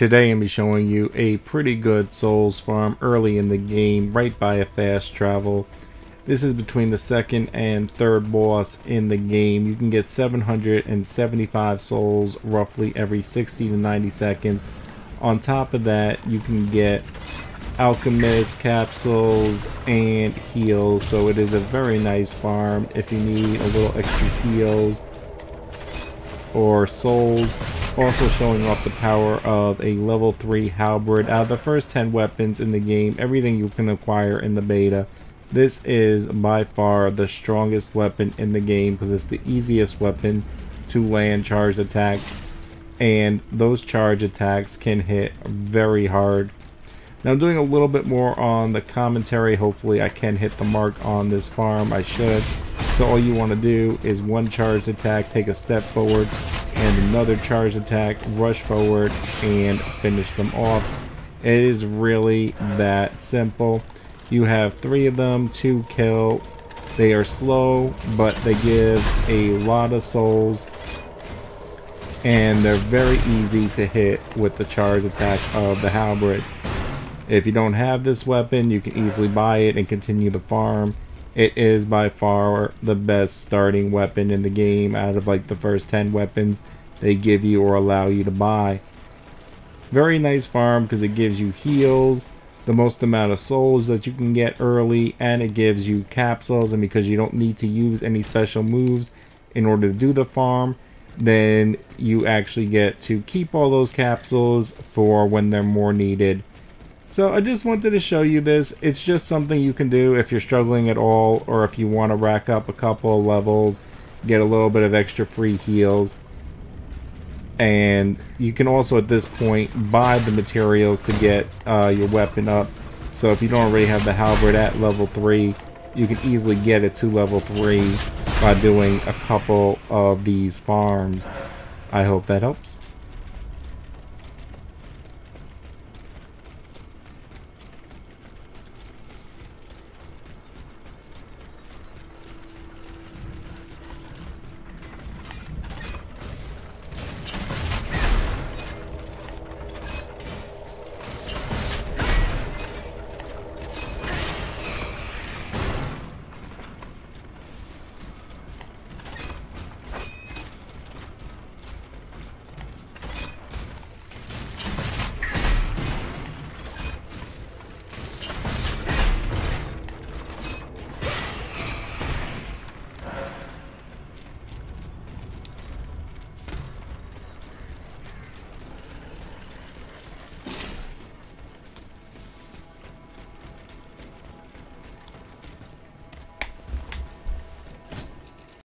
Today I'm be showing you a pretty good souls farm early in the game right by a fast travel. This is between the second and third boss in the game. You can get 775 souls roughly every 60 to 90 seconds. On top of that you can get alchemist capsules and heals so it is a very nice farm if you need a little extra heals or souls also showing off the power of a level 3 halberd. Out of the first 10 weapons in the game, everything you can acquire in the beta, this is by far the strongest weapon in the game because it's the easiest weapon to land charge attacks and those charge attacks can hit very hard. Now I'm doing a little bit more on the commentary. Hopefully I can hit the mark on this farm. I should. So all you want to do is one charge attack, take a step forward, and another charge attack, rush forward, and finish them off. It is really that simple. You have three of them, two kill. They are slow, but they give a lot of souls. And they're very easy to hit with the charge attack of the halberd. If you don't have this weapon, you can easily buy it and continue the farm. It is by far the best starting weapon in the game out of like the first 10 weapons they give you or allow you to buy. Very nice farm because it gives you heals, the most amount of souls that you can get early, and it gives you capsules. And because you don't need to use any special moves in order to do the farm, then you actually get to keep all those capsules for when they're more needed. So I just wanted to show you this. It's just something you can do if you're struggling at all or if you want to rack up a couple of levels, get a little bit of extra free heals. And you can also at this point buy the materials to get uh, your weapon up. So if you don't already have the halberd at level 3 you can easily get it to level 3 by doing a couple of these farms. I hope that helps